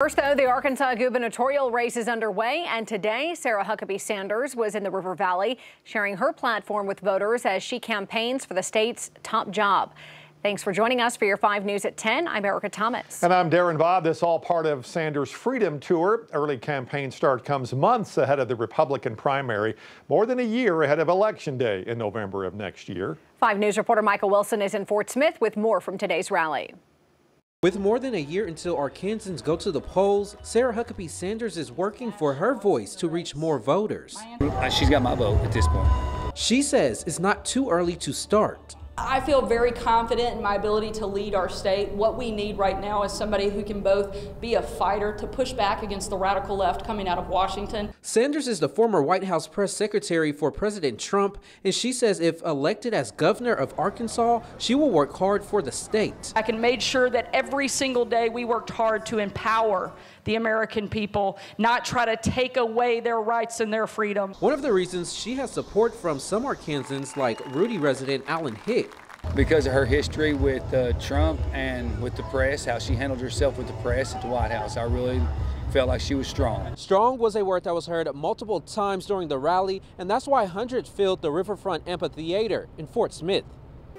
First, though, the Arkansas gubernatorial race is underway, and today, Sarah Huckabee Sanders was in the River Valley sharing her platform with voters as she campaigns for the state's top job. Thanks for joining us for your 5 News at 10. I'm Erica Thomas. And I'm Darren Bob. This all part of Sanders' Freedom Tour. Early campaign start comes months ahead of the Republican primary, more than a year ahead of Election Day in November of next year. 5 News reporter Michael Wilson is in Fort Smith with more from today's rally. With more than a year until Arkansans go to the polls, Sarah Huckabee Sanders is working for her voice to reach more voters. Uh, she's got my vote at this point. She says it's not too early to start. I feel very confident in my ability to lead our state. What we need right now is somebody who can both be a fighter to push back against the radical left coming out of Washington. Sanders is the former White House press secretary for President Trump, and she says if elected as governor of Arkansas, she will work hard for the state. I can make sure that every single day we worked hard to empower the American people, not try to take away their rights and their freedom. One of the reasons she has support from some Arkansans like Rudy resident Alan Hick because of her history with uh, Trump and with the press, how she handled herself with the press at the White House. I really felt like she was strong. Strong was a word that was heard multiple times during the rally, and that's why hundreds filled the Riverfront Amphitheater in Fort Smith.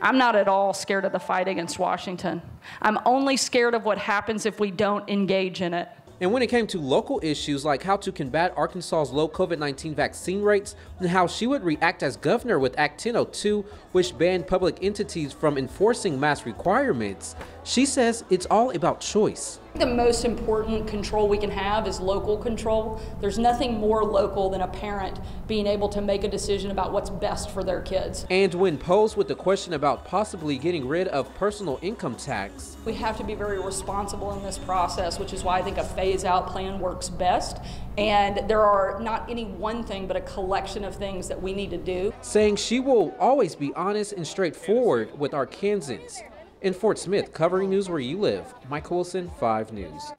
I'm not at all scared of the fight against Washington. I'm only scared of what happens if we don't engage in it. And when it came to local issues like how to combat Arkansas's low COVID-19 vaccine rates and how she would react as governor with Act 1002, which banned public entities from enforcing mask requirements, she says it's all about choice. The most important control we can have is local control. There's nothing more local than a parent being able to make a decision about what's best for their kids. And when posed with the question about possibly getting rid of personal income tax, we have to be very responsible in this process, which is why I think a phase out plan works best. And there are not any one thing, but a collection of things that we need to do. Saying she will always be honest and straightforward with Arkansans. In Fort Smith, covering news where you live, Mike Wilson, 5 News.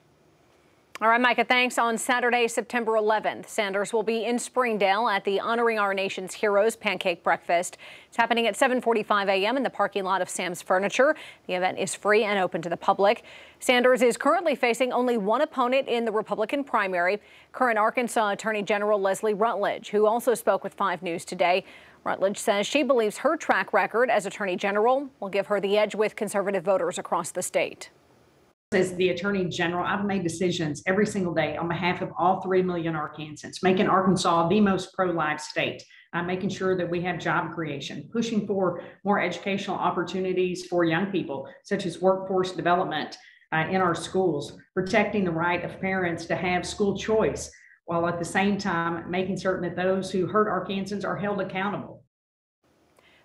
All right, Micah, thanks. On Saturday, September 11th, Sanders will be in Springdale at the Honoring Our Nation's Heroes Pancake Breakfast. It's happening at 7:45 a.m. in the parking lot of Sam's Furniture. The event is free and open to the public. Sanders is currently facing only one opponent in the Republican primary, current Arkansas Attorney General Leslie Rutledge, who also spoke with 5 News today. Rutledge says she believes her track record as Attorney General will give her the edge with conservative voters across the state. As the Attorney General, I've made decisions every single day on behalf of all 3 million Arkansans, making Arkansas the most pro life state, uh, making sure that we have job creation, pushing for more educational opportunities for young people, such as workforce development uh, in our schools, protecting the right of parents to have school choice, while at the same time making certain that those who hurt Arkansans are held accountable.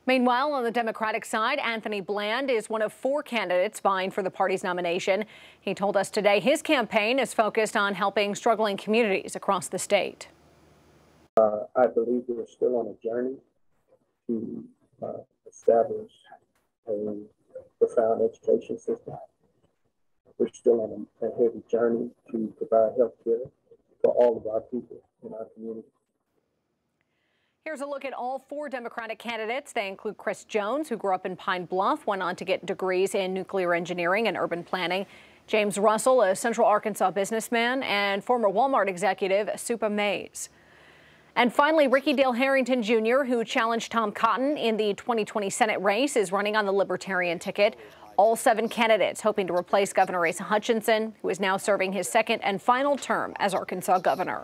Meanwhile, on the Democratic side, Anthony Bland is one of four candidates vying for the party's nomination. He told us today his campaign is focused on helping struggling communities across the state. Uh, I believe we're still on a journey to uh, establish a profound education system. We're still on a, a heavy journey to provide health care for all of our people in our community. Here's a look at all four Democratic candidates. They include Chris Jones, who grew up in Pine Bluff, went on to get degrees in nuclear engineering and urban planning. James Russell, a Central Arkansas businessman, and former Walmart executive Supha Mays. And finally, Ricky Dale Harrington Jr., who challenged Tom Cotton in the 2020 Senate race, is running on the Libertarian ticket. All seven candidates hoping to replace Governor Asa Hutchinson, who is now serving his second and final term as Arkansas governor.